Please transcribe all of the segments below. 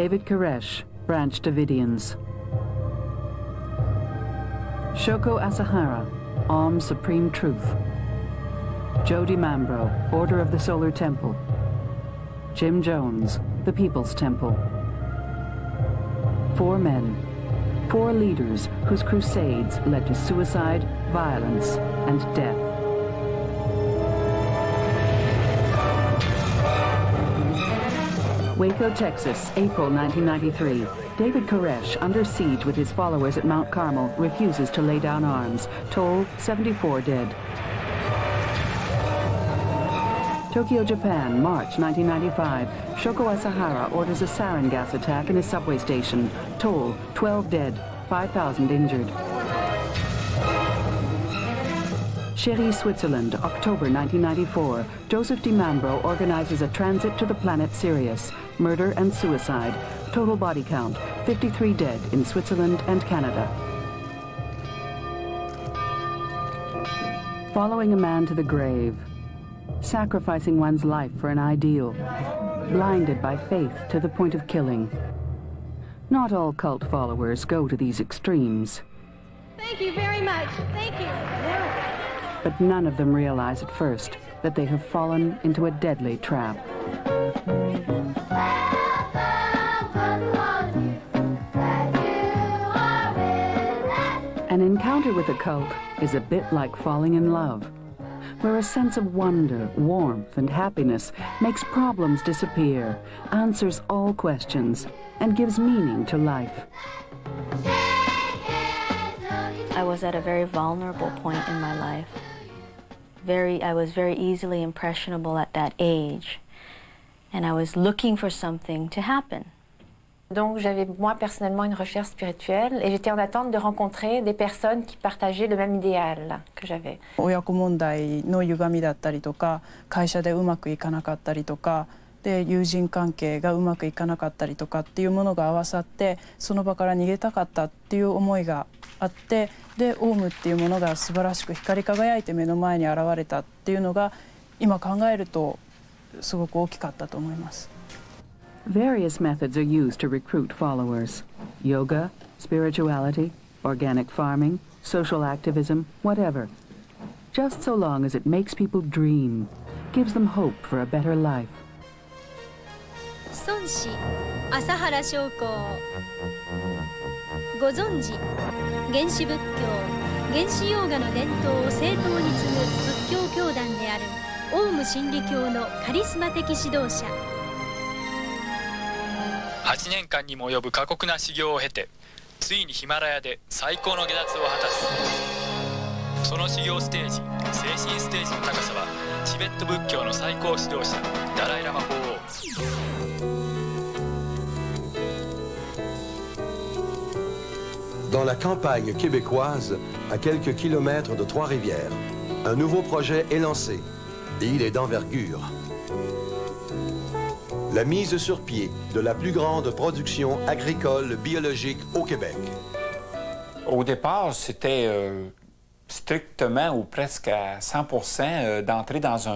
David Koresh, Branch Davidians. Shoko Asahara, Aum Supreme Truth. Joe DiMambro, Order of the Solar Temple. Jim Jones, the People's Temple. Four men, four leaders whose crusades led to suicide, violence, and death. Waco, Texas, April 1993. David Koresh, under siege with his followers at Mount Carmel, refuses to lay down arms. Toll, 74 dead. Tokyo, Japan, March 1995. Shoko Asahara orders a sarin gas attack in a subway station. Toll, 12 dead, 5,000 injured. Cheiry, Switzerland, October 1994. Joseph DiMambro organizes a transit to the planet Sirius. Murder and suicide. Total body count, 53 dead in Switzerland and Canada. Following a man to the grave, sacrificing one's life for an ideal, blinded by faith to the point of killing. Not all cult followers go to these extremes. Thank you very much. Thank you. But none of them realize at first that they have fallen into a deadly trap. With a cult is a bit like falling in love where a sense of wonder, warmth, and happiness makes problems disappear, answers all questions, and gives meaning to life. I was at a very vulnerable point in my life. Very, I was very easily impressionable at that age, and I was looking for something to happen. Donc j'avais moi personnellement une recherche spirituelle et j'étais en attente de rencontrer des personnes qui partageaient le même idéal que j'avais. 親子問題の歪みだったりとか会社でうまくいかなかったりとかで友人関係がうまくいかなかったりとかっていうものが合わさってその場から逃げたかったっていう思いがあってでオウムっていうものが素晴らしく光り輝いて目の前に現れたっていうのが今考えるとすごく大きかったと思います。Various methods are used to recruit followers. Yoga, spirituality, organic farming, social activism, whatever. Just so long as it makes people dream, gives them hope for a better life. 尊師麻原彰晃ご存知原始仏教原始ヨーガの伝統を正当に継ぐ仏教教団であるオウム真理教のカリスマ的指導者8年間にも及ぶ過酷な修行を経てついにヒマラヤで最高の下脱を果たす。その修行ステージ精神ステージの高さはチベット仏教の最高指導者ダライラマ法王。ダライラマイラマ法王ダライラマ法王ダライラマ法王ダライラマ法王ダライラマ法王ダライライライラダライラマ法王ダ la mise sur pied de la plus grande production agricole biologique au Québec. Au départ, c'était euh, strictement ou presque à 100% euh, d'entrer dans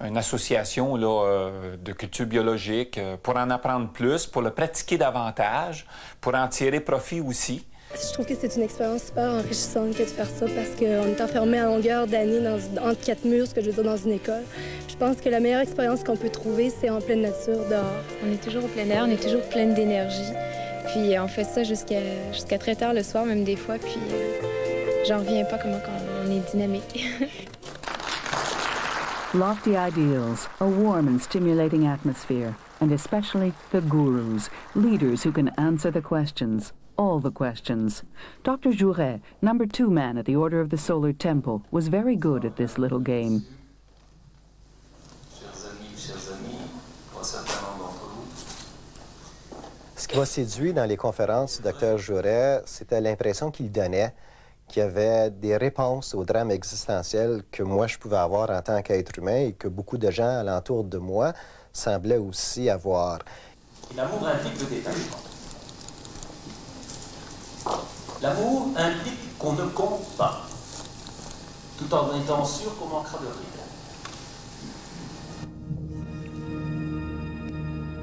une association euh, de culture biologique pour en apprendre plus, pour le pratiquer davantage, pour en tirer profit aussi. Je trouve que c'est une expérience super enrichissante que de faire ça parce qu'on est enfermé à longueur d'année entre quatre murs, ce que je veux dire, dans une école. Je pense que la meilleure expérience qu'on peut trouver, c'est en pleine nature, dehors. On est toujours au plein air, on est toujours pleine d'énergie. Puis on fait ça jusqu'à jusqu'à très tard le soir, même des fois, puis euh, j'en reviens pas comment on est dynamique. Lofty ideals, a warm and stimulating atmosphere, and especially the gurus, leaders who can answer the questions all the questions. Dr. Jouret, number two man at the Order of the Solar Temple, was very good at this little game. Ce qui m'a séduit dans les conférences du Dr. Jouret, c'était l'impression qu'il donnait qu'il y avait des réponses aux drames existentiels que moi je pouvais avoir en tant qu'être humain et que beaucoup de gens alentour de moi semblaient aussi avoir. L'amour implique le détachement. L'amour implique qu'on ne compte pas, tout en étant sûr qu'on manquera de rien.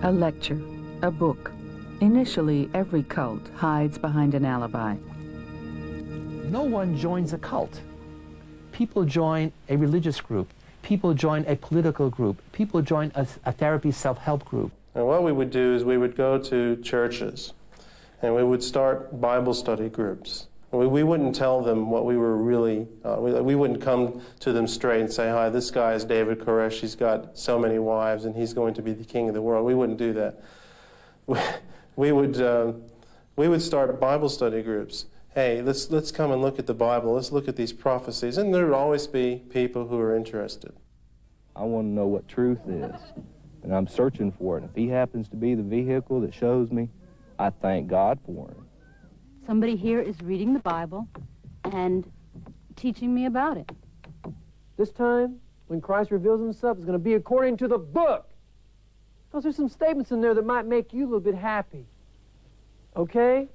A lecture, a book, Initially, every cult hides behind an alibi. No one joins a cult. People join a religious group. People join a political group. People join a, a therapy self-help group. And what we would do is we would go to churches and we would start Bible study groups. We, we wouldn't tell them what we were really, uh, we, we wouldn't come to them straight and say, Hi, this guy is David Koresh. He's got so many wives and he's going to be the king of the world. We wouldn't do that. We, we would, uh, we would start Bible study groups. Hey, let's, let's come and look at the Bible. Let's look at these prophecies. And there would always be people who are interested. I want to know what truth is, and I'm searching for it. If he happens to be the vehicle that shows me, I thank God for him. Somebody here is reading the Bible and teaching me about it. This time, when Christ reveals himself, it's going to be according to the book. Because there's some statements in there that might make you a little bit happy. Okay?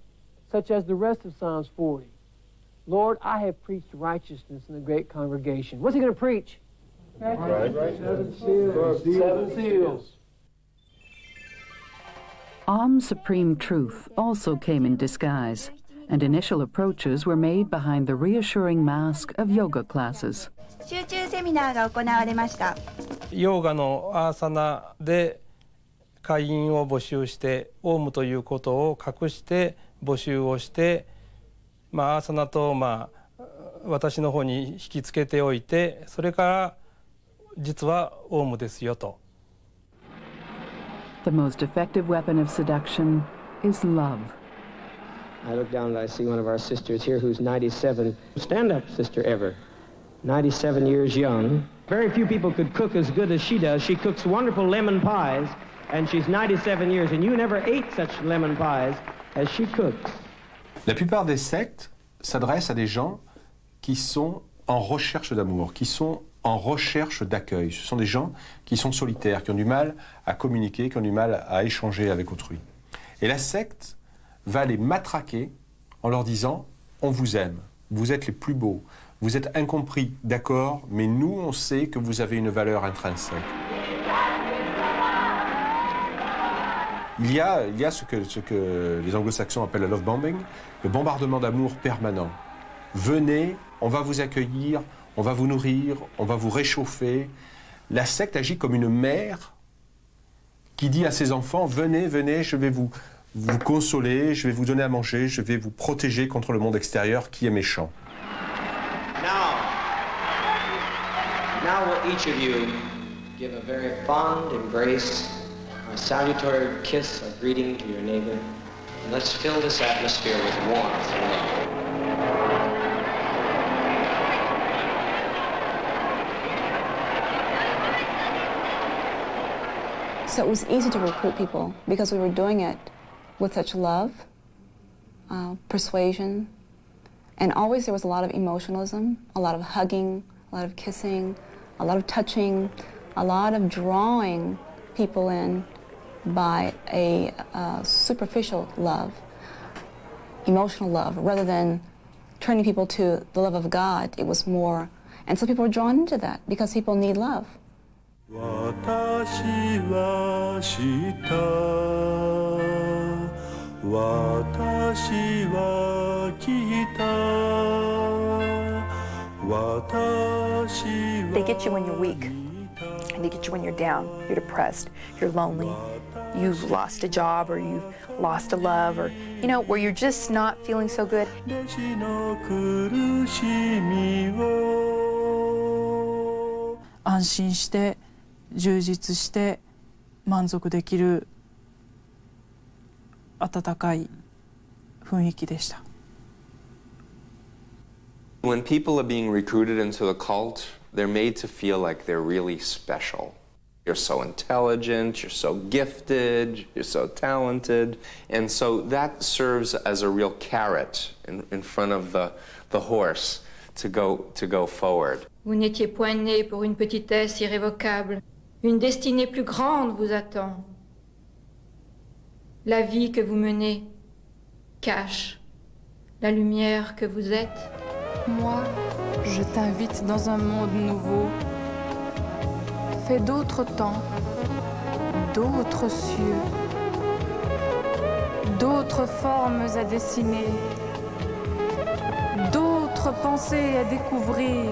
Such as the rest of Psalms 40. Lord, I have preached righteousness in the great congregation. What's he going to preach? Right. Seven seals. Seven seals. Om's supreme truth also came in disguise, and initial approaches were made behind the reassuring mask of yoga classes. 集中セミナーが行われましたヨーガのアーサナで会員を募集してオウムということを隠して募集をして、まあ、アーサナと、まあ、私の方に引きつけておいてそれから実はオウムですよと。The most effective weapon of seduction is love. I look down and I see one of our sisters here who's 97. Stand up, Sister Ever. 97 years young. Very few people could cook as good as she does. She cooks wonderful lemon pies, and she's 97 years, and you never ate such lemon pies as she cooks. La plupart des sectes s'adressent à des gens qui sont en recherche d'amour, qui sont en recherche d'accueil. Ce sont des gens qui sont solitaires, qui ont du mal à communiquer, qui ont du mal à échanger avec autrui. Et la secte va les matraquer en leur disant on vous aime, vous êtes les plus beaux, vous êtes incompris, d'accord, mais nous on sait que vous avez une valeur intrinsèque. Il y a, il y a ce, que, ce que les anglo-saxons appellent le love bombing, le bombardement d'amour permanent. Venez, on va vous accueillir, on va vous nourrir, on va vous réchauffer. La secte agit comme une mère qui dit à ses enfants, venez, venez, je vais vous, vous consoler, je vais vous donner à manger, je vais vous protéger contre le monde extérieur qui est méchant. Now, now each of you give a very fond embrace, a salutary kiss of greeting to your neighbor, and let's fill this atmosphere with warmth and love. So it was easy to recruit people because we were doing it with such love, uh, persuasion, and always there was a lot of emotionalism, a lot of hugging, a lot of kissing, a lot of touching, a lot of drawing people in by a uh, superficial love, emotional love, rather than turning people to the love of God. It was more, and so people were drawn into that because people need love. 私は知った私は聞いた私 They get you when you're weak. And they get you when you're down, you're depressed, you're lonely, you've lost a job or you've lost a love or, you know, where you're just not feeling so good. 弟子の苦しみを安心して 充実して満足できる温かい雰囲気でした。When people are being recruited into the cult, they're made to feel like they're really special. You're so intelligent, you're so gifted, you're so talented. And so that serves as a real carrot in, in front of the, the horse to go, to go forward. Vous n'étiez point né pour une petitesse irrévocable. Une destinée plus grande vous attend. La vie que vous menez cache la lumière que vous êtes. Moi, je t'invite dans un monde nouveau, fait d'autres temps, d'autres cieux. d'autres formes à dessiner, d'autres pensées à découvrir.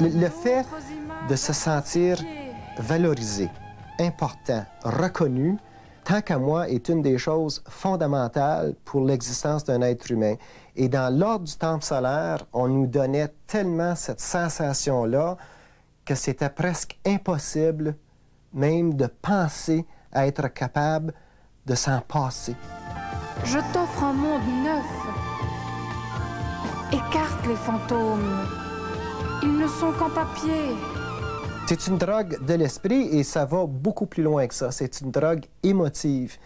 Le, le fait de se sentir valorisé, important, reconnu, tant qu'à moi, est une des choses fondamentales pour l'existence d'un être humain. Et dans l'ordre du temple solaire, on nous donnait tellement cette sensation-là que c'était presque impossible même de penser à être capable de s'en passer. Je t'offre un monde neuf. Écarte les fantômes. Ils ne sont qu'en papier. C'est une drogue de l'esprit et ça va beaucoup plus loin que ça. C'est une drogue émotive.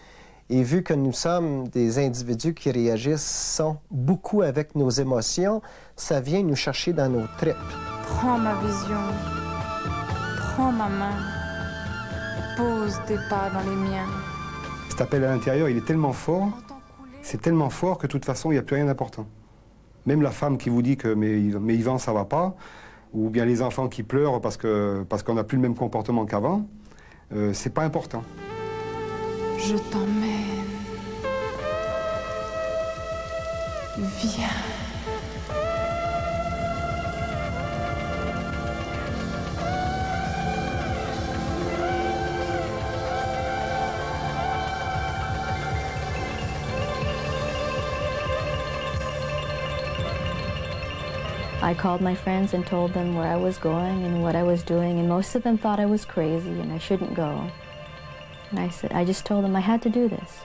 Et vu que nous sommes des individus qui réagissent beaucoup avec nos émotions, ça vient nous chercher dans nos tripes. Prends ma vision. Prends ma main. Pose tes pas dans les miens. Cet appel à l'intérieur, il est tellement fort, c'est tellement fort que de toute façon, il n'y a plus rien d'important. Même la femme qui vous dit que mais, mais Yvan, ça va pas, ou bien les enfants qui pleurent parce qu'on parce n'a plus le même comportement qu'avant, euh, c'est pas important. Je t'emmène. Viens. I called my friends and told them where I was going and what I was doing, and most of them thought I was crazy and I shouldn't go. And I said, I just told them I had to do this.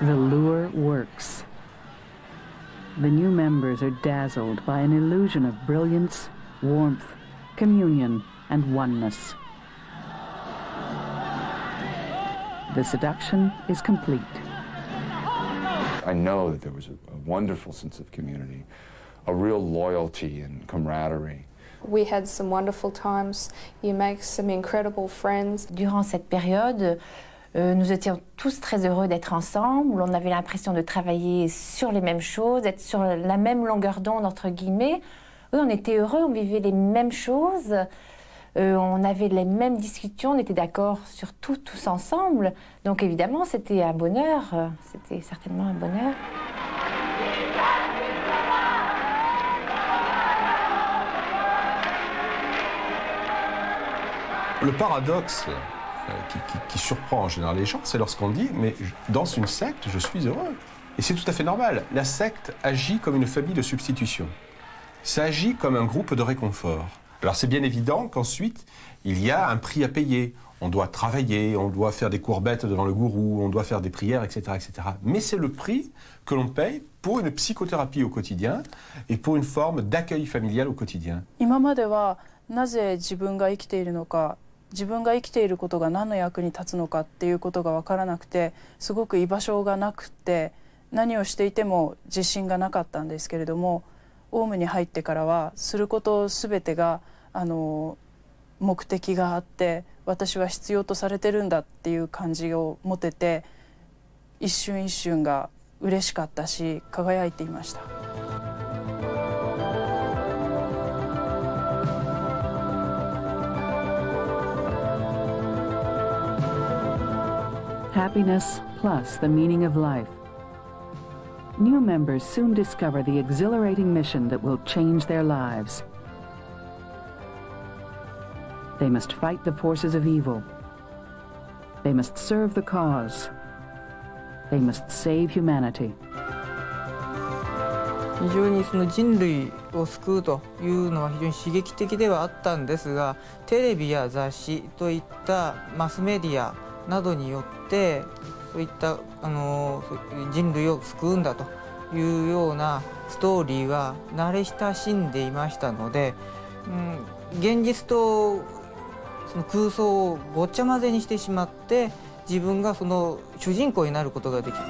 The are dazzled by an illusion of brilliance, warmth, communion, and oneness. The seduction is complete. I know that there was a, a wonderful sense of community, a real loyalty and camaraderie. We had some wonderful times. You make some incredible friends. Durant cette période, euh, nous étions tous très heureux d'être ensemble. On avait l'impression de travailler sur les mêmes choses, d'être sur la même longueur d'onde, entre guillemets. Oui, on était heureux, on vivait les mêmes choses. Euh, on avait les mêmes discussions, on était d'accord sur tout, tous ensemble. Donc évidemment, c'était un bonheur, c'était certainement un bonheur. Le paradoxe qui, qui- qui surprend en général les gens, c'est lorsqu'on dit Mais je- dans une secte, je suis heureux. Et c'est tout à fait normal. La secte agit comme une famille de substitution. Ça agit comme un groupe de réconfort. Alors c'est bien évident qu'ensuite, il y a un prix à payer. On doit travailler, on doit faire des courbettes devant le gourou, on doit faire des prières, etc. etc. Mais c'est le prix que l'on paye pour une psychothérapie au quotidien et pour une forme d'accueil familial au quotidien. 今まではなぜ自分が生きているのか 自分が生きていることが何の役に立つのかっていうことが分からなくてすごく居場所がなくて何をしていても自信がなかったんですけれどもオウムに入ってからはすること全てがあの目的があって私は必要とされてるんだっていう感じを持てて一瞬一瞬が嬉しかったし輝いていました。Happiness plus the meaning of life. New members soon discover the exhilarating mission that will change their lives. They must fight the forces of evil. They must serve the cause. They must save humanity. 非常にその人類を救うというのは非常に刺激的ではあったんですがテレビや雑誌といったマスメディア などによってそういったあの人類を救うんだというようなストーリーは慣れ親しんでいましたので、うん、現実とその空想をごっちゃ混ぜにしてしまって自分がその主人公になることができる。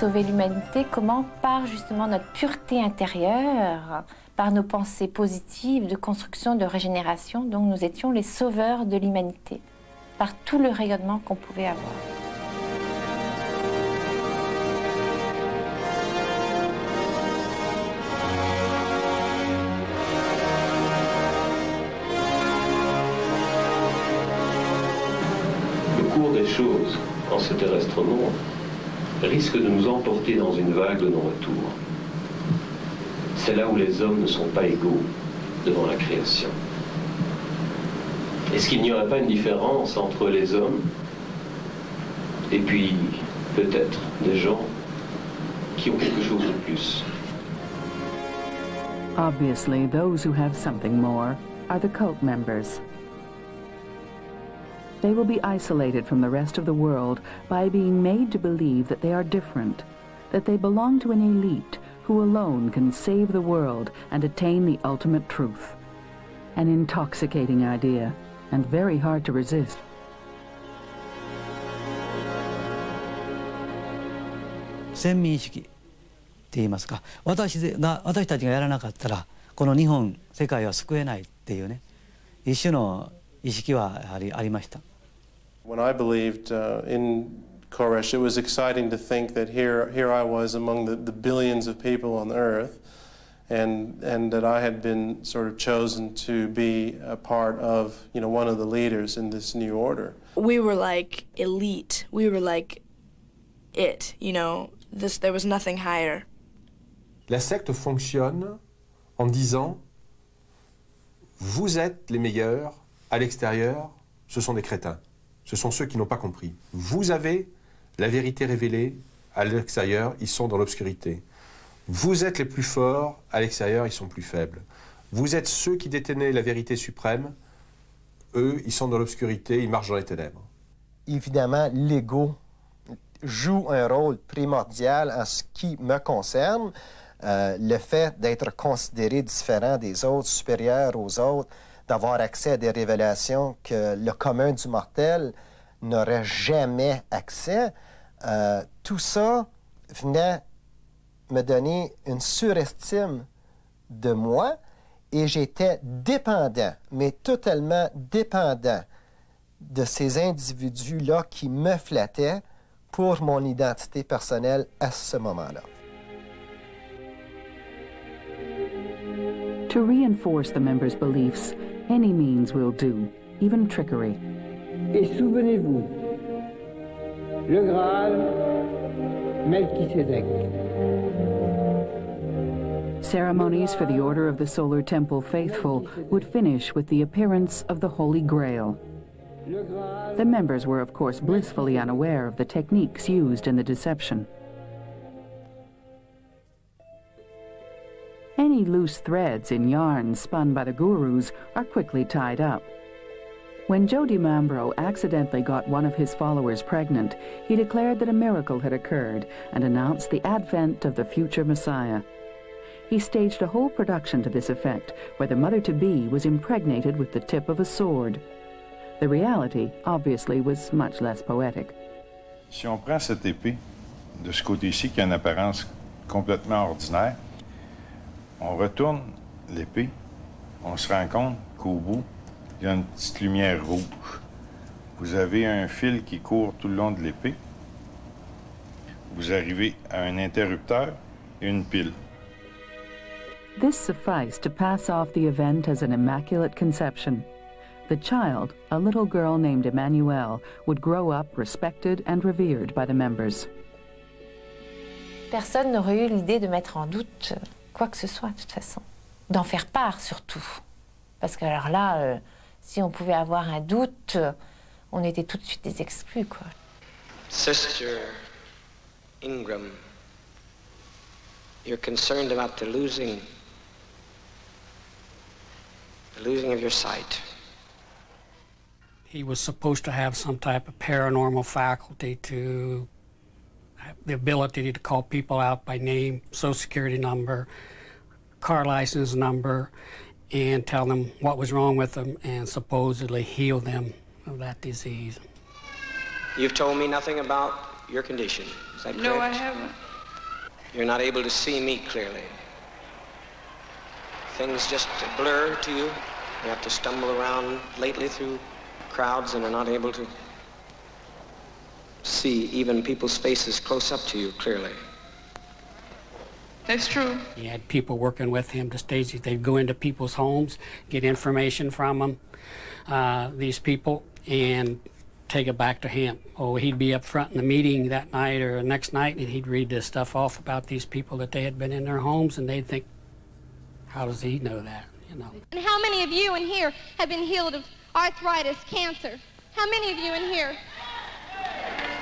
Sauver l'humanité, comment Par justement notre pureté intérieure, par nos pensées positives de construction, de régénération. Donc nous étions les sauveurs de l'humanité, par tout le rayonnement qu'on pouvait avoir. Le cours des choses en ce terrestre monde risque de nous emporter dans une vague de non-retour. C'est là où les hommes ne sont pas égaux devant la création. Est-ce qu'il n'y aurait pas une différence entre les hommes et puis peut-être des gens qui ont quelque chose de plus? Obviously, those who have something more are the cult members. They will be isolated from the rest of the world by being made to believe that they are different, that they belong to an elite who alone can save the world and attain the ultimate truth. An intoxicating idea, and very hard to resist. 選民意識って言いますか私が私たちがやらなかったらこの日本世界は救えないっていうね一種の意識はやはりありました。 When I believed uh, in Koresh, it was exciting to think that here, here I was among the, the billions of people on earth, and, and that I had been sort of chosen to be a part of, you know, one of the leaders in this new order. We were like elite. We were like it, you know. This, there was nothing higher. La secte fonctionne en disant vous êtes les meilleurs, à l'extérieur, ce sont des crétins. Ce sont ceux qui n'ont pas compris. Vous avez la vérité révélée, à l'extérieur, ils sont dans l'obscurité. Vous êtes les plus forts, à l'extérieur, ils sont plus faibles. Vous êtes ceux qui détenaient la vérité suprême, eux, ils sont dans l'obscurité, ils marchent dans les ténèbres. Évidemment, l'ego joue un rôle primordial en ce qui me concerne. Euh, le fait d'être considéré différent des autres, supérieur aux autres, d'avoir accès à des révélations que le commun du mortel n'aurait jamais accès, euh, tout ça venait me donner une surestime de moi et j'étais dépendant, mais totalement dépendant de ces individus-là qui me flattaient pour mon identité personnelle à ce moment-là. To reinforce the members' beliefs, any means will do, even trickery. Et souvenez-vous, le Graal, Melchisédek. Ceremonies for the Order of the Solar Temple faithful would finish with the appearance of the Holy Grail. The members were, of course, blissfully unaware of the techniques used in the deception. Any loose threads in yarns spun by the gurus are quickly tied up. When Joe DiMambro accidentally got one of his followers pregnant, he declared that a miracle had occurred and announced the advent of the future Messiah. He staged a whole production to this effect, where the mother-to-be was impregnated with the tip of a sword. The reality, obviously, was much less poetic. Si on prend cette épée, de ce côté-ci, qui a une apparence complètement ordinaire, on retourne l'épée, on se rend compte qu'au bout, il y a une petite lumière rouge. Vous avez un fil qui court tout le long de l'épée. Vous arrivez à un interrupteur et une pile. This sufficed to pass off the event as an immaculate conception. The child, a little girl named Emmanuelle, would grow up respected and revered by the members. Personne n'aurait eu l'idée de mettre en doute quoi que ce soit, de toute façon. D'en faire part, surtout. Parce que, alors là, euh, si on pouvait avoir un doute, euh, on était tout de suite des exclus, quoi. Sister Ingram, you're concerned about the losing, the losing of your sight. He was supposed to have some type of paranormal faculty to the ability to call people out by name, social security number, car license number, and tell them what was wrong with them and supposedly heal them of that disease. You've told me nothing about your condition. Is that correct? No, I haven't. You're not able to see me clearly. things just blur to you. You have to stumble around lately through crowds and are not able to see even people's faces close up to you clearly. That's true. He had people working with him to stage. They'd go into people's homes, get information from them, uh, these people, and take it back to him. Oh, he'd be up front in the meeting that night or the next night, and he'd read this stuff off about these people that they had been in their homes, and they'd think, how does he know that? You know. And how many of you in here have been healed of arthritis, cancer? How many of you in here?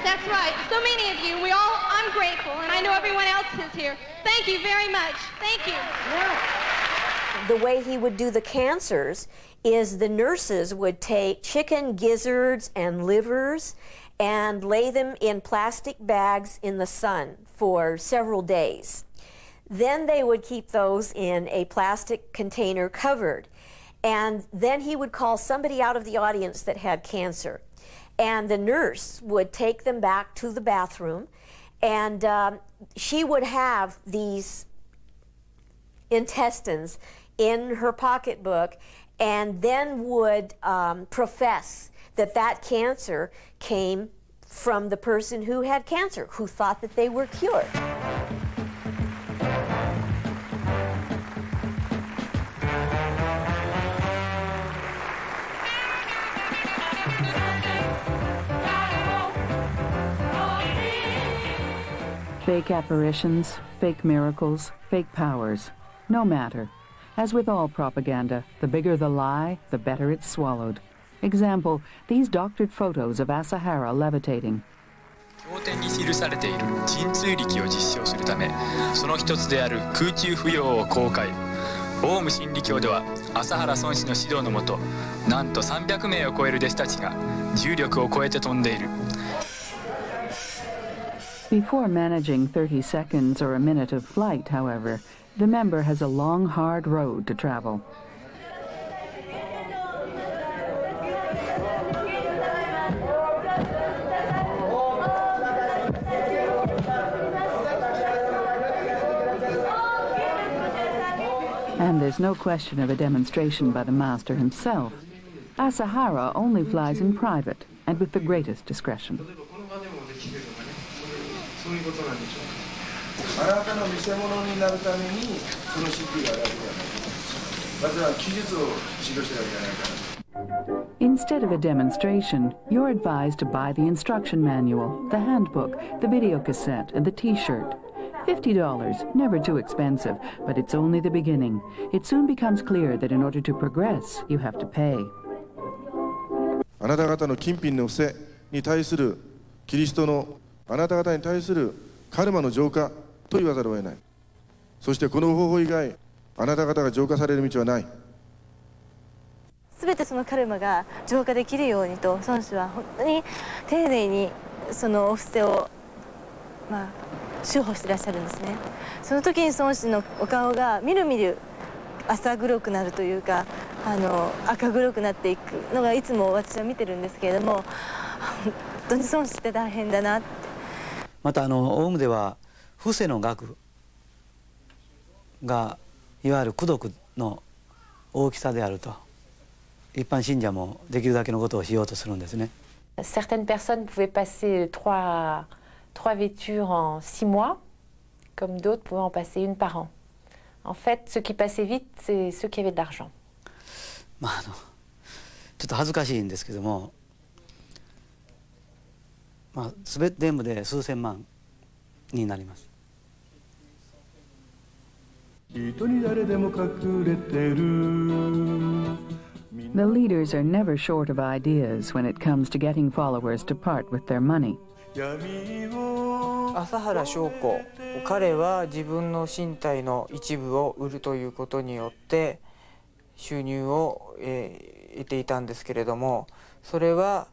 That's right. So many of you. We all, I'm grateful, and I know everyone else is here. Thank you very much. Thank you. The way he would do the cancers is the nurses would take chicken gizzards and livers and lay them in plastic bags in the sun for several days. Then they would keep those in a plastic container covered. And then he would call somebody out of the audience that had cancer. And the nurse would take them back to the bathroom, and um, she would have these intestines in her pocketbook, and then would um, profess that that cancer came from the person who had cancer, who thought that they were cured. Fake apparitions, fake miracles, fake powers. No matter. As with all propaganda, the bigger the lie, the better it's swallowed. Example, these doctored photos of Asahara levitating. 経典に記されている鎮痛力を実証するためその一つである空中浮揚を公開オウム真理教では朝原孫子の指導のもとなんと300名を超える弟子たちが重力を超えて飛んでいる Before managing 30 seconds or a minute of flight, however, the member has a long, hard road to travel. And there's no question of a demonstration by the master himself. Asahara only flies in private and with the greatest discretion. そういうことなんでしょうあなたの見せ物になるためにその式があるわけじゃないまずは記述を指導してるわけじゃないから Instead of a demonstration, you're advised to buy the instruction manual, the handbook, the video cassette, and the t-shirt. $50, never too expensive, but it's only the beginning. It soon becomes clear that in order to progress, you have to pay. あなた方の金品の伏せに対するキリストの あなた方に対するカルマの浄化と言わざるを得ない。そしてこの方法以外あなた方が浄化される道はない。すべてそのカルマが浄化できるようにと孫子は本当に丁寧にそのお布施をまあ修補してらっしゃるんですね。その時に孫子のお顔がみるみる浅黒くなるというかあの赤黒くなっていくのがいつも私は見てるんですけれども本当に孫子って大変だなって。またあのオウムでは伏せの額がいわゆる功徳の大きさであると一般信者もできるだけのことをしようとするんですね。Certaines personnes pouvaient passer trois, trois vêtures en six mois, comme d'autres pouvaient en passer une par an. En fait, ceux qui passaient vite, c'est ceux qui avaient de l'argent. まあ、あのちょっと恥ずかしいんですけどもまあ、全て全部で数千万になります。The leaders are never short of ideas when it comes to getting followers to part with their money. 朝原将子彼は自分の身体の一部を売るということによって収入を、えー、得ていたんですけれどもそれは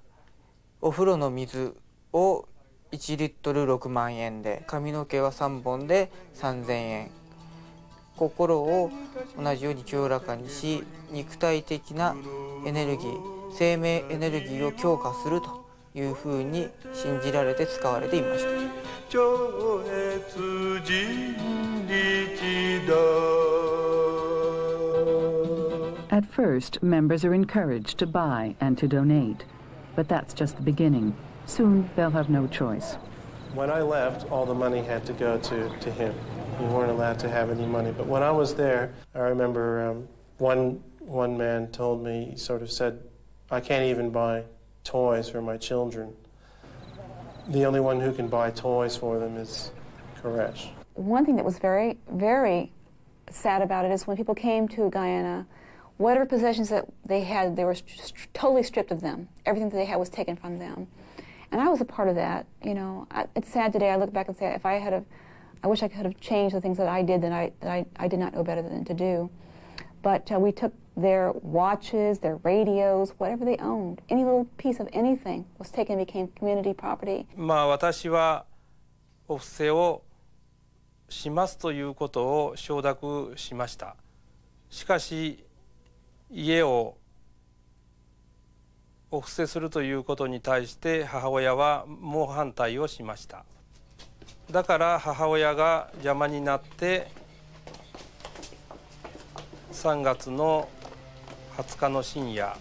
お風呂の水を1リットル6万円で髪の毛は3本で3000円心を同じように清らかにし肉体的なエネルギー生命エネルギーを強化するというふうに信じられて使われていました。超越人力だ first, members are encouraged to buy and to donate. But that's just the beginning. Soon they'll have no choice. When I left, all the money had to go to, to him. You weren't allowed to have any money. But when I was there, I remember um, one, one man told me, he sort of said, I can't even buy toys for my children. The only one who can buy toys for them is Koresh. One thing that was very, very sad about it is when people came to Guyana, whatever possessions that they had, they were st- totally stripped of them. Everything that they had was taken from them And I was a part of that. You know, I, it's sad today. I look back and say, if I had a, I wish I could have changed the things that I did that I, that I, I did not know better than to do. But uh, we took their watches, their radios, whatever they owned, any little piece of anything was taken and became community property. まあ私はお布施をしますということを承諾しましたしかし家を お布施するということに対して母親は猛反対をしましただから母親が邪魔になって3月の20日の深夜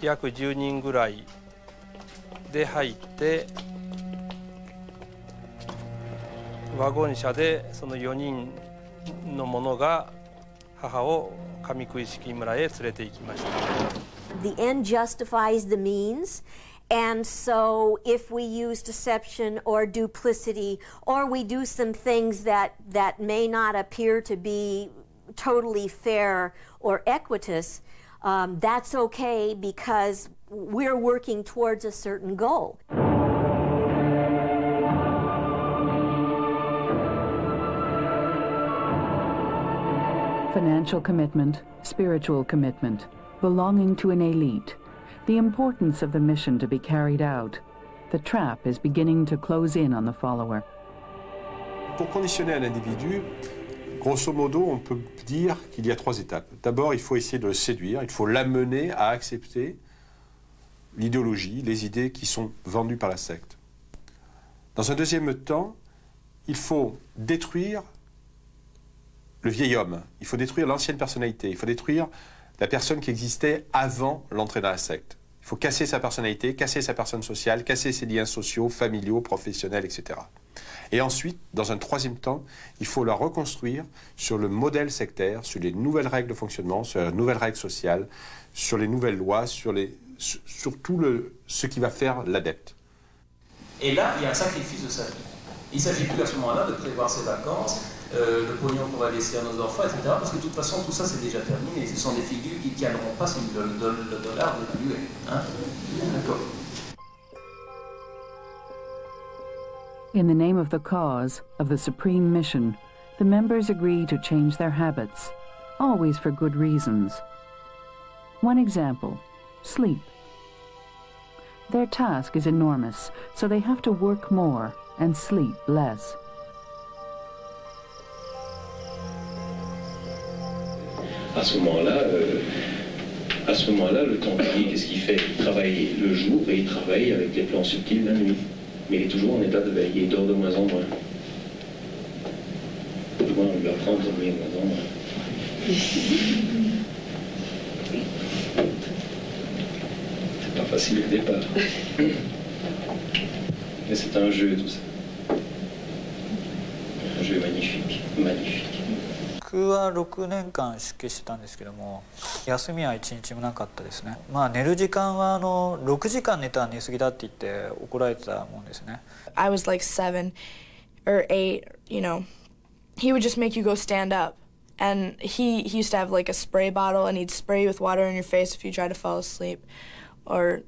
約10人ぐらいで入ってワゴン車でその4人の者が母を上食式村へ連れて行きました。The end justifies the means. And so, if we use deception or duplicity, or we do some things that, that may not appear to be totally fair or equitous, um, that's okay because we're working towards a certain goal. Financial commitment, spiritual commitment, belonging to an elite, the importance of the mission to be carried out. The trap is beginning to close in on the follower. Pour conditionner un individu, grosso modo, on peut dire qu'il y a trois étapes. D'abord, il faut essayer de le séduire, il faut l'amener à accepter l'idéologie, les idées qui sont vendues par la secte. Dans un deuxième temps, il faut détruire le vieil homme, il faut détruire l'ancienne personnalité, il faut détruire la personne qui existait avant l'entrée dans la secte. Il faut casser sa personnalité, casser sa personne sociale, casser ses liens sociaux, familiaux, professionnels, etc. Et ensuite, dans un troisième temps, il faut la reconstruire sur le modèle sectaire, sur les nouvelles règles de fonctionnement, sur les nouvelles règles sociales, sur les nouvelles lois, sur, tout ce qui va faire l'adepte. Et là, il y a un sacrifice de sa vie. Il ne s'agit plus à ce moment-là de prévoir ses vacances, euh, le pognon qu'on va laisser à nos enfants, etc. Parce que de toute façon, tout ça, c'est déjà terminé. Ce sont des figures qui ne tiendront pas si le, le, le dollar. Hein D'accord. In the name of the cause, of the supreme mission, the members agree to change their habits, always for good reasons. One example sleep. Their task is enormous, so they have to work more and sleep less. À ce moment-là, euh, à ce moment-là, le Templier, qu'est-ce qu'il fait? Il travaille le jour et il travaille avec les plans subtils la nuit. Mais il est toujours en état de veille, il dort de moins en moins. Du moins, on lui apprend à dormir de moins en moins. C'est pas facile au départ. Mais c'est un jeu tout ça. 僕は6年間出家してたんですけども休みは1日もなかったですねまあ寝る時間はあの6時間寝たら寝すぎだって言って怒られてたもんですね I was like seven or eight you know he would just make you go stand up and he, he used to have like a spray bottle and he'd spray you with water in your face if you try to fall asleep or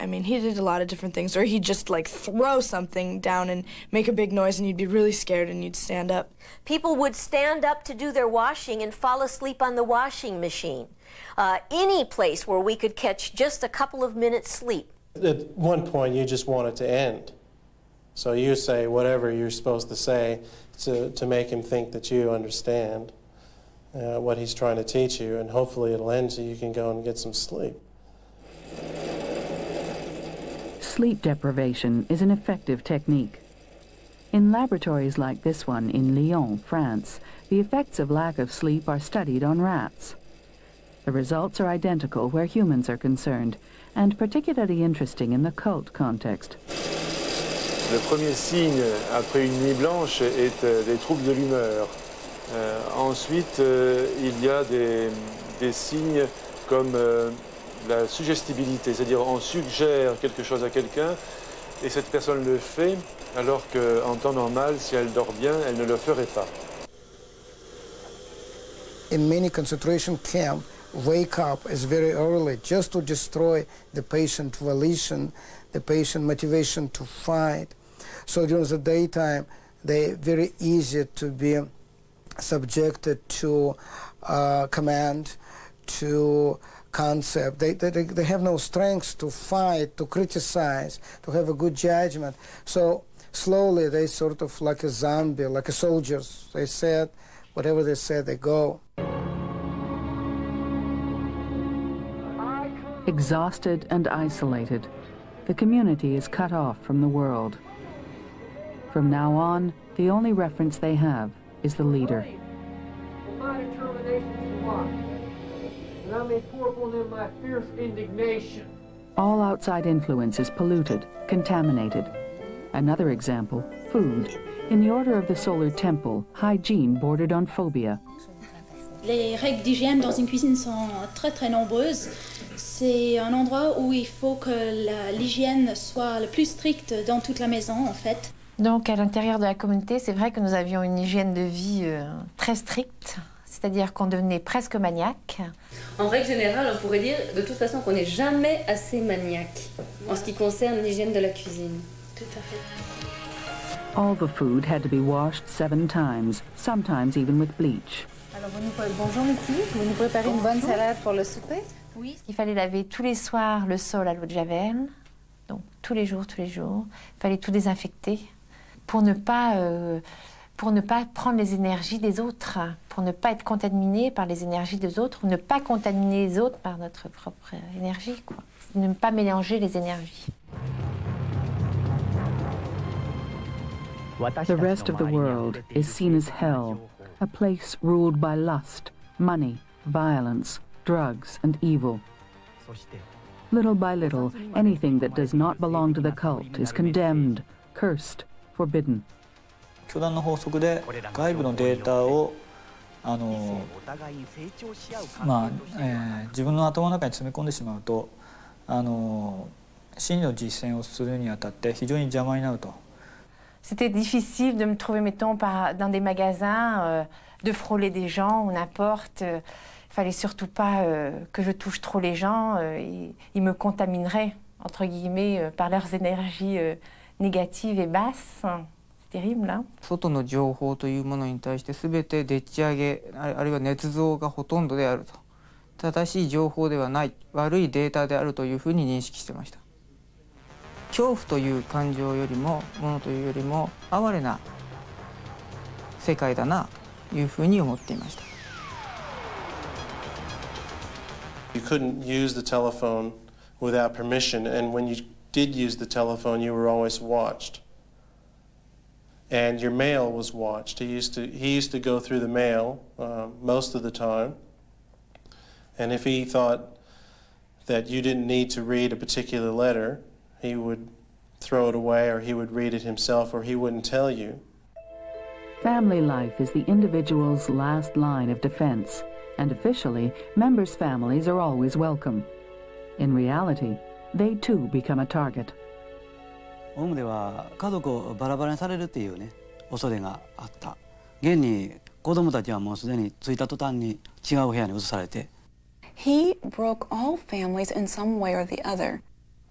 I mean, he did a lot of different things. Or he'd just like throw something down and make a big noise, and you'd be really scared and you'd stand up. People would stand up to do their washing and fall asleep on the washing machine. Uh, any place where we could catch just a couple of minutes sleep. At one point, you just want it to end. So you say whatever you're supposed to say to, to make him think that you understand uh, what he's trying to teach you, and hopefully it'll end so you can go and get some sleep. Sleep deprivation is an effective technique. In laboratories like this one in Lyon, France, the effects of lack of sleep are studied on rats. The results are identical where humans are concerned, and particularly interesting in the cult context. Le premier signe après une nuit blanche est euh, troubles de l'humeur. Euh, ensuite, euh, il y a des signes comme euh, la suggestibilité, c'est-à-dire on suggère quelque chose à quelqu'un et cette personne le fait alors qu'en temps normal, si elle dort bien, elle ne le ferait pas. In many concentration camps, wake up is very early just to destroy the patient volition, the patient motivation to fight. So during the daytime, they very easy to be subjected to uh, command, to concept. They, they, they have no strength to fight, to criticize, to have a good judgment. So slowly they sort of like a zombie, like a soldiers. They said, whatever they said, they go. Exhausted and isolated, the community is cut off from the world. From now on, the only reference they have is the leader. All outside influence is polluted, contaminated. Another example, food. In the Order of the Solar Temple, hygiene bordered on phobia. Les règles d'hygiène dans une cuisine sont très très nombreuses. C'est un endroit où il faut que l'hygiène soit le plus stricte dans toute la maison en fait. Donc à l'intérieur de la communauté, c'est vrai que nous avions une hygiène de vie euh, très stricte, c'est-à-dire qu'on devenait presque maniaque. En règle générale, on pourrait dire de toute façon qu'on n'est jamais assez maniaque en ce qui concerne l'hygiène de la cuisine. Tout à fait. All the food had to be washed seven times, sometimes even with bleach. Alors, vous nous, bonjour Lucie, vous nous préparez une bonne salade pour le souper? Oui. Il fallait laver tous les soirs le sol à l'eau de javel, donc tous les jours, tous les jours. Il fallait tout désinfecter pour ne pas, euh, pour ne pas prendre les énergies des autres, pour ne pas être contaminé par les énergies des autres, ne pas contaminer les autres par notre propre énergie, quoi. Ne pas mélanger les énergies. The rest of the world is seen as hell, a place ruled by lust, money, violence, drugs, and evil. Little by little, anything that does not belong to the cult is condemned, cursed, forbidden. 教団の法則で外部のデータをあの、まあえー自分の頭の中に詰め込んでしまうとあの真理の実践をするにあたって非常に邪魔になると。 C'était difficile de me trouver, mettons, par, dans des magasins, euh, de frôler des gens ou n'importe. Euh, Il fallait surtout pas euh, que je touche trop les gens. euh, ils, ils me contamineraient, entre guillemets, euh, par leurs énergies euh, négatives et basses. 外の情報というものに対して全てでっち上げあるいは捏造がほとんどであると。正しい情報ではない悪いデータであるというふうに認識してました。恐怖という感情よりもものというよりも哀れな世界だなというふうに思っていました。You couldn't use the telephone without permission and when you did use the telephone you were always watched. And your mail was watched. He used to, he used to go through the mail uh, most of the time. And if he thought that you didn't need to read a particular letter, he would throw it away, or he would read it himself, or he wouldn't tell you. Family life is the individual's last line of defense, and officially, members' families are always welcome. In reality, they too become a target. オウムでは家族をバラバラにされるっていうね恐れがあった現に子供たちはもうすでに着いた途端に違う部屋に移されて He broke all families in some way or the other.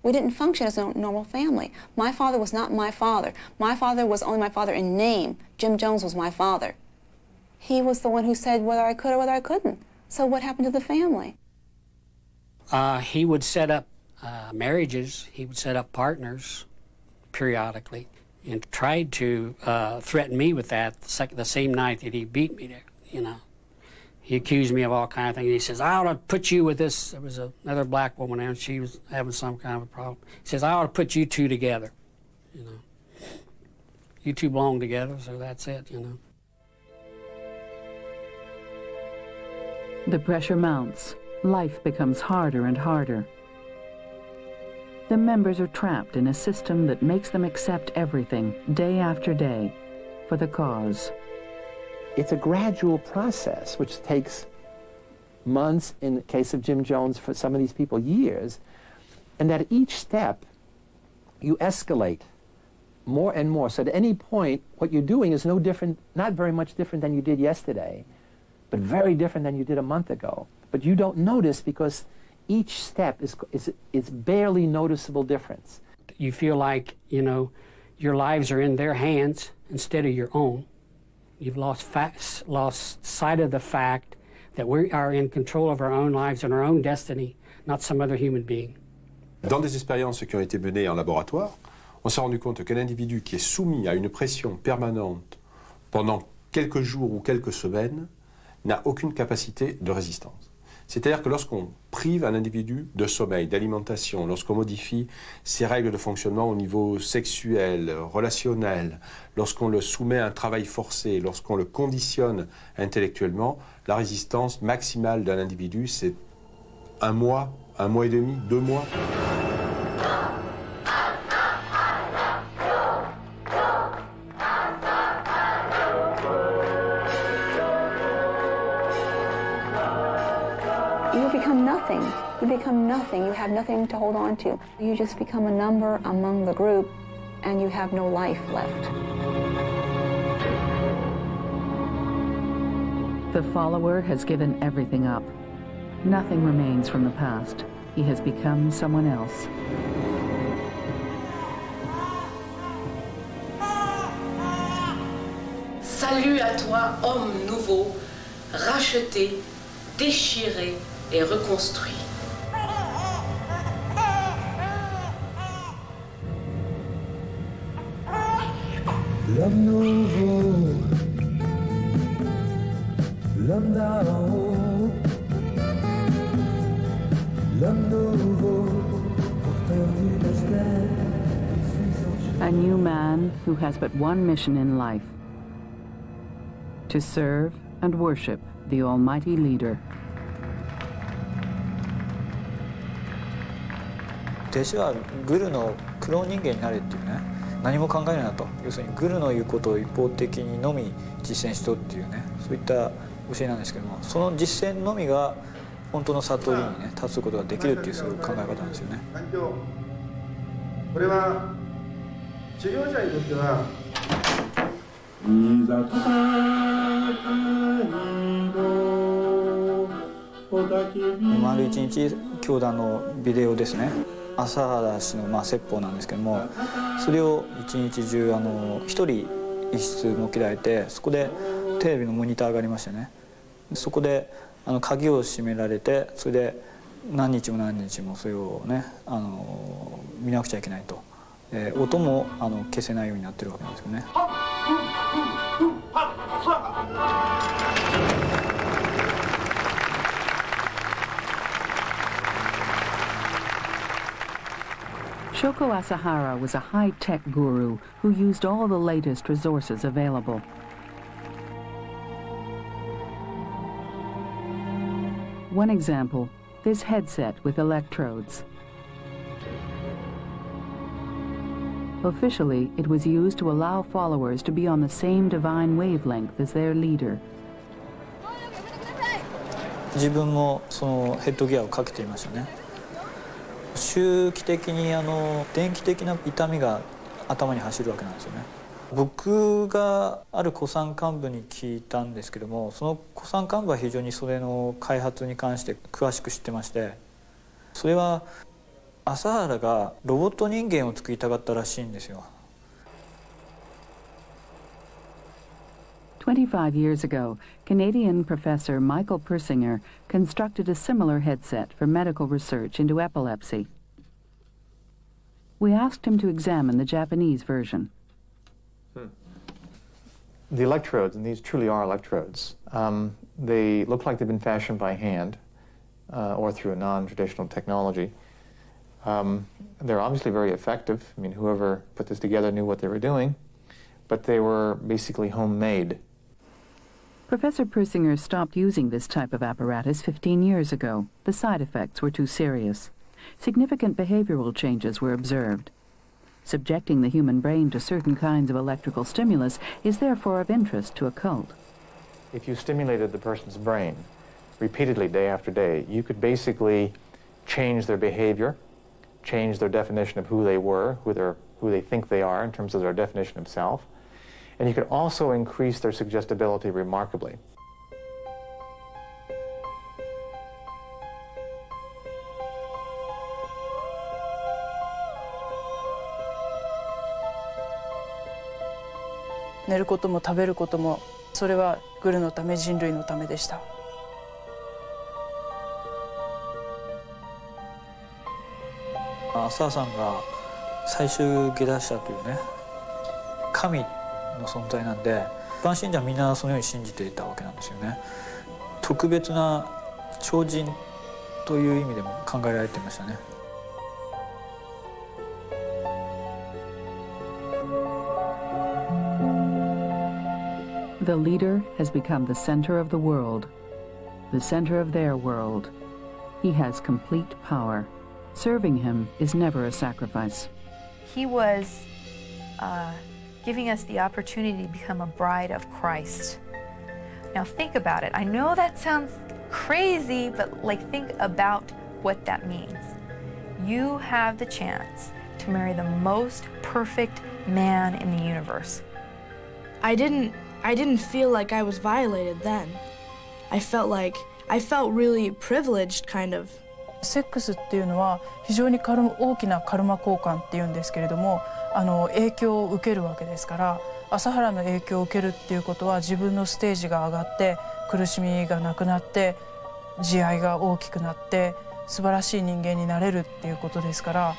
We didn't function as a normal family. My father was not my father. My father was only my father in name. Jim Jones was my father. He was the one who said whether I could or whether I couldn't. So what happened to the family? Uh, he would set up uh, marriages. He would set up partners periodically, and tried to uh, threaten me with that the, sec- the same night that he beat me. There, you know, he accused me of all kind of things. He says, "I ought to put you with this." There was another black woman there, and she was having some kind of a problem. He says, "I ought to put you two together." You know, you two belong together, so that's it. You know. The pressure mounts. life becomes harder and harder. The members are trapped in a system that makes them accept everything, day after day, for the cause. It's a gradual process which takes months, in the case of Jim Jones, for some of these people, years, and at each step, you escalate more and more. So at any point, what you're doing is no different, not very much different than you did yesterday, but very different than you did a month ago. But you don't notice because each step is, is, is barely noticeable difference. You feel like, you know, your lives are in their hands instead of your own. You've lost, lost sight of the fact that we are in control of our own lives and our own destiny, not some other human being. Dans des expériences qui ont été menées en laboratoire, on s'est rendu compte qu'un individu qui est soumis à une pression permanente pendant quelques jours ou quelques semaines n'a aucune capacité de résistance. C'est-à-dire que lorsqu'on prive un individu de sommeil, d'alimentation, lorsqu'on modifie ses règles de fonctionnement au niveau sexuel, relationnel, lorsqu'on le soumet à un travail forcé, lorsqu'on le conditionne intellectuellement, la résistance maximale d'un individu, c'est un mois, un mois et demi, deux mois. You become nothing. You have nothing to hold on to. You just become a number among the group and you have no life left. The follower has given everything up. Nothing remains from the past. He has become someone else. Salut à toi, homme nouveau, racheté, déchiré et reconstruit. L'homme nouveau, l'homme d'en haut, l'homme nouveau, A new man who has but one mission in life. To serve and worship the Almighty Leader. 弟子はグルの苦労人間になれっていうね何も考えるなと要するにグルの言うことを一方的にのみ実践しとっていうねそういった教えなんですけどもその実践のみが本当の悟りにね立つことができるっていうそういう考え方なんですよね。これは修行者にとっては丸一日教団のビデオですね朝原氏のまあ説法なんですけどもそれを一日中あの一人一室設けられてそこでテレビのモニターがありましてねそこであの鍵を閉められてそれで何日も何日もそれをねあの見なくちゃいけないと、えー、音もあの消せないようになってるわけなんですよね。Shoko Asahara was a high-tech guru who used all the latest resources available. One example, this headset with electrodes. Officially, it was used to allow followers to be on the same divine wavelength as their leader. 自分もそのヘッドギアをかけていましたね。 周期的にあの電気的な痛みが頭に走るわけなんですよね僕がある古参幹部に聞いたんですけどもその古参幹部は非常にそれの開発に関して詳しく知ってましてそれは朝原がロボット人間を作りたかったらしいんですよ25 years ago, Canadian professor Michael Persinger constructed a similar headset for medical research into epilepsy. We asked him to examine the Japanese version. Hmm. The electrodes, and these truly are electrodes, um, they look like they've been fashioned by hand uh, or through a non-traditional technology. Um, they're obviously very effective. I mean, whoever put this together knew what they were doing, but they were basically homemade. Professor Persinger stopped using this type of apparatus 15 years ago. The side effects were too serious. Significant behavioral changes were observed. Subjecting the human brain to certain kinds of electrical stimulus is therefore of interest to a cult. If you stimulated the person's brain repeatedly day after day, you could basically change their behavior, change their definition of who they were, who, they're, who they think they are in terms of their definition of self, and you could also increase their suggestibility remarkably. Neru ことも食べることもそれはグルのため人類のためでした。浅田さんが最終下出したというね神の存在なんで一般信者はみんなそのように信じていたわけなんですよね特別な超人という意味でも考えられていましたね The leader has become the center of the world, the center of their world. He has complete power. Serving him is never a sacrifice. He was uh, giving us the opportunity to become a bride of Christ. Now think about it. I know that sounds crazy, but like think about what that means. You have the chance to marry the most perfect man in the universe. I didn't I didn't feel like I was violated then. I felt like I felt really privileged kind of. セックスっていうのは非常にカル大きなカルマ交換っていうんですけれどもあの影響を受けるわけですから朝原の影響を受けるっていうことは自分のステージが上がって苦しみがなくなって慈愛が大きくなって素晴らしい人間になれるっていうことですから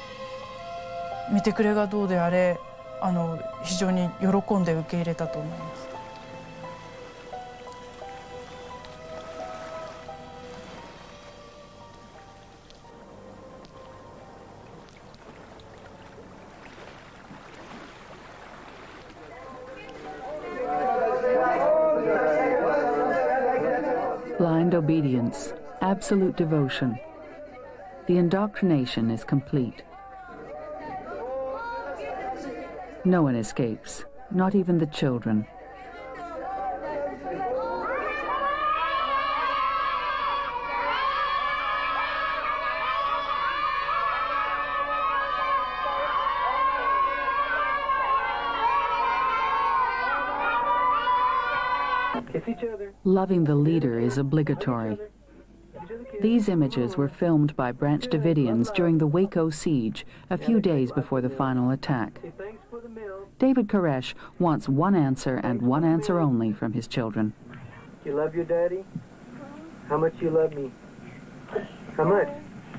見てくれがどうであれあの非常に喜んで受け入れたと思います。Absolute devotion. The indoctrination is complete. No one escapes, not even the children. Loving the leader is obligatory. These images were filmed by Branch Davidians during the Waco siege, a few days before the final attack. David Koresh wants one answer and one answer only from his children. Do you love your daddy? How much you love me? How much?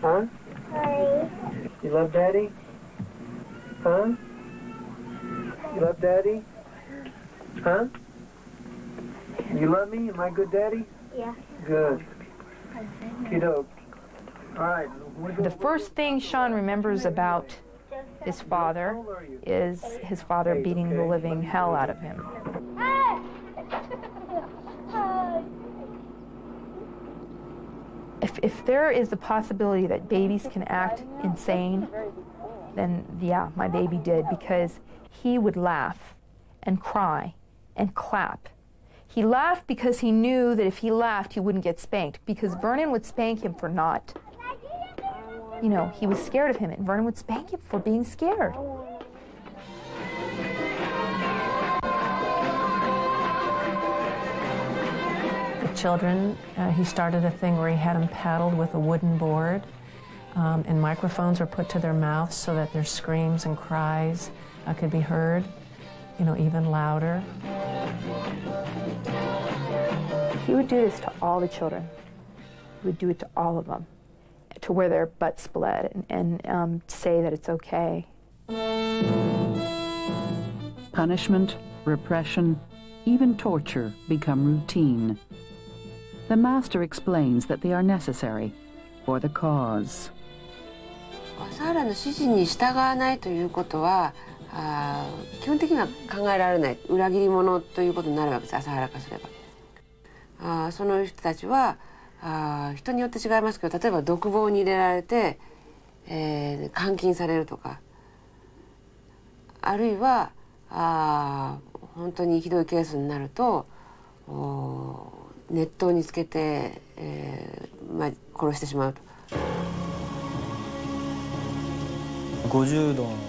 Huh? You love daddy? Huh? You love daddy? Huh? You love me? Am I good daddy? Yeah. Good. The first thing Sean remembers about his father is his father beating the living hell out of him. If, if there is the possibility that babies can act insane, then yeah, my baby did because he would laugh and cry and clap. He laughed because he knew that if he laughed, he wouldn't get spanked because Vernon would spank him for not you know, he was scared of him, and Vernon would spank him for being scared. The children, uh, he started a thing where he had them paddled with a wooden board, um, and microphones were put to their mouths so that their screams and cries uh, could be heard, you know, even louder. He would do this to all the children. He would do it to all of them to where their butts bled and, and um, say that it's okay. Punishment, repression, even torture become routine. The master explains that they are necessary for the cause. 朝原の指示に従わないということは あ基本的には考えられない裏切り者ということになるわけです朝原かすればあその人たちはあ人によって違いますけど例えば独房に入れられて、えー、監禁されるとかあるいはあ本当にひどいケースになると熱湯につけて、えーまあ、殺してしまうと。50度の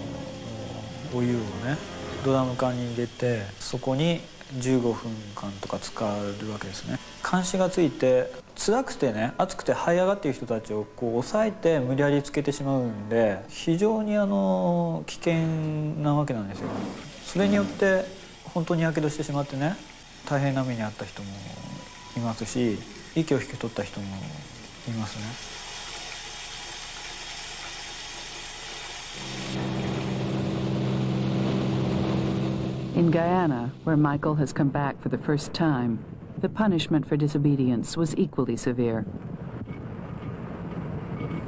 お湯をねドラム缶に入れてそこに15分間とか使うわけですね。監視がついて辛くてね熱くて這い上がっている人たちをこう抑えて無理やりつけてしまうんで非常にあの危険なわけなんですよ。それによって本当にやけどしてしまってね大変な目に遭った人もいますし息を引き取った人もいますね。In Guyana, where Michael has come back for the first time, the punishment for disobedience was equally severe.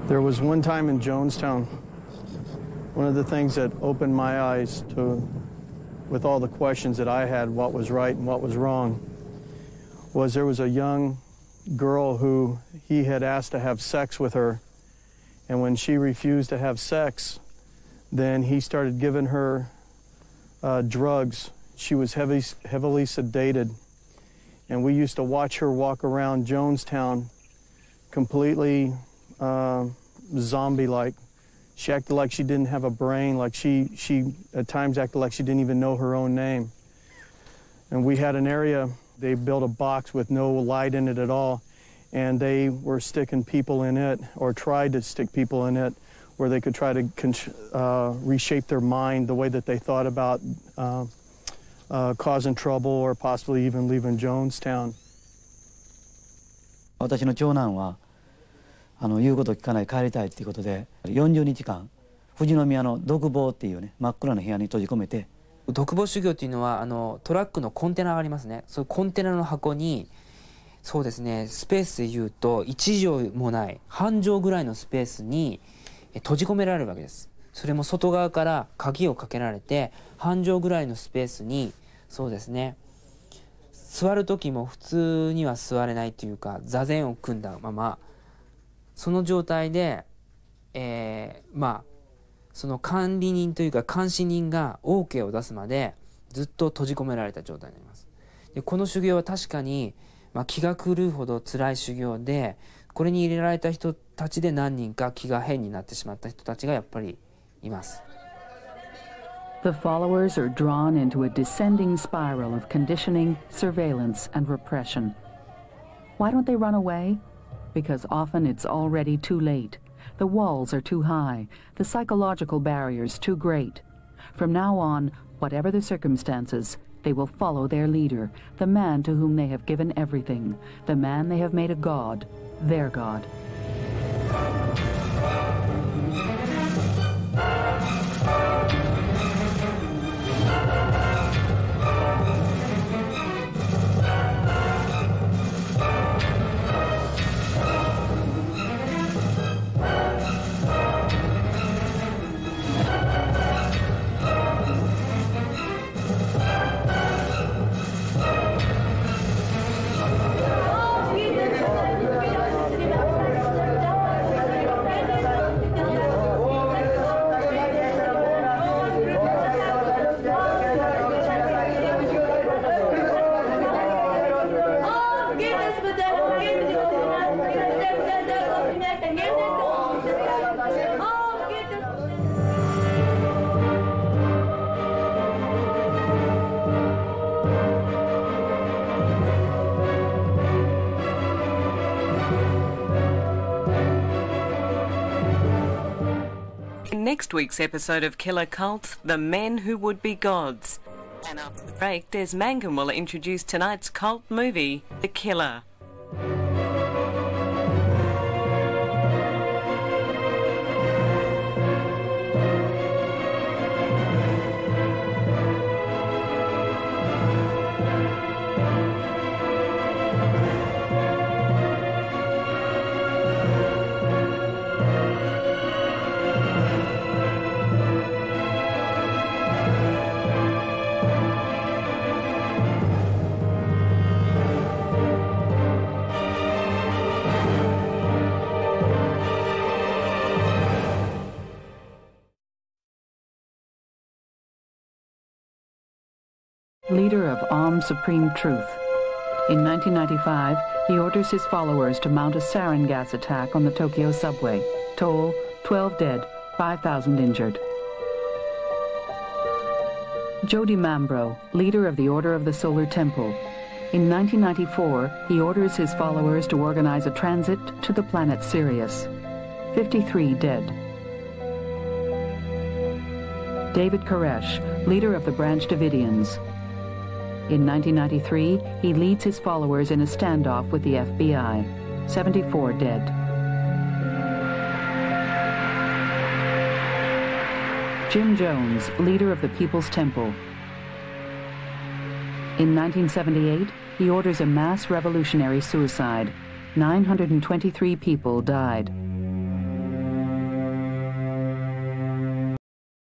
There was one time in Jonestown, one of the things that opened my eyes to, with all the questions that I had, what was right and what was wrong, was there was a young girl who he had asked to have sex with her, and when she refused to have sex, then he started giving her uh, drugs. She was heavy, heavily sedated. And we used to watch her walk around Jonestown completely uh, zombie like. She acted like she didn't have a brain, like she, she at times acted like she didn't even know her own name. And we had an area, they built a box with no light in it at all, and they were sticking people in it, or tried to stick people in it, where they could try to uh, reshape their mind the way that they thought about uh, uh, causing trouble or possibly even leaving Jonestown. 私の長男はあの言うことを聞かない帰りたいということで40日間富士宮の独房っていうね真っ暗な部屋に閉じ込めて独房修行っていうのはあのトラックのコンテナがありますねそういうコンテナの箱にそうですねスペースでいうと1畳もない半畳ぐらいのスペースに閉じ込められるわけです。それも外側から鍵をかけられて半畳ぐらいのスペースにそうですね。座る時も普通には座れないというか座禅を組んだままその状態で、えー、まあその管理人というか監視人が OK を出すまでずっと閉じ込められた状態になります。でこの修行は確かに、まあ、気が狂うほど辛い修行でこれに入れられた人たちで何人か気が変になってしまった人たちがやっぱりいます。The followers are drawn into a descending spiral of conditioning, surveillance, and repression. Why don't they run away? Because often it's already too late. The walls are too high, the psychological barriers too great. From now on, whatever the circumstances, they will follow their leader, the man to whom they have given everything, the man they have made a god, their God. Week's episode of Killer Cult The Men Who Would Be Gods. And after the break, Des Mangan will introduce tonight's cult movie, The Killer. Leader of Aum Supreme Truth. In 1995, he orders his followers to mount a sarin gas attack on the Tokyo subway. Toll, 12 dead, 5,000 injured. Jo Di Mambro, leader of the Order of the Solar Temple. In 1994, he orders his followers to organize a transit to the planet Sirius. 53 dead. David Koresh, leader of the Branch Davidians. In 1993, he leads his followers in a standoff with the FBI. 74 dead. Jim Jones, leader of the People's Temple. In 1978, he orders a mass revolutionary suicide. 923 people died.